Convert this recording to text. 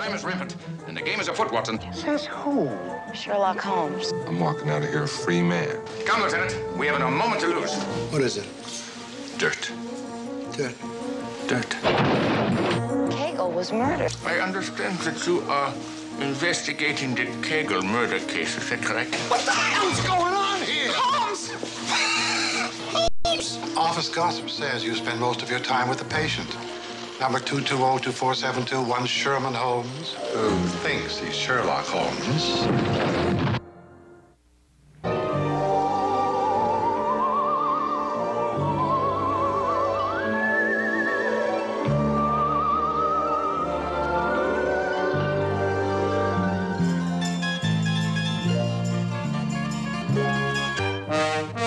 Crime is rampant, and the game is afoot, Watson. Says who? Sherlock Holmes. I'm walking out of here a free man. Come, Lieutenant. We haven't a moment to lose. What is it? Dirt. Dirt. Dirt. Kegel was murdered. I understand that you are investigating the Kegel murder case. Is that correct? What the hell's going on here? Holmes! Office gossip says you spend most of your time with the patient. Number 2202472, Sherman Holmes. Um, Who thinks he's Sherlock Holmes? Thank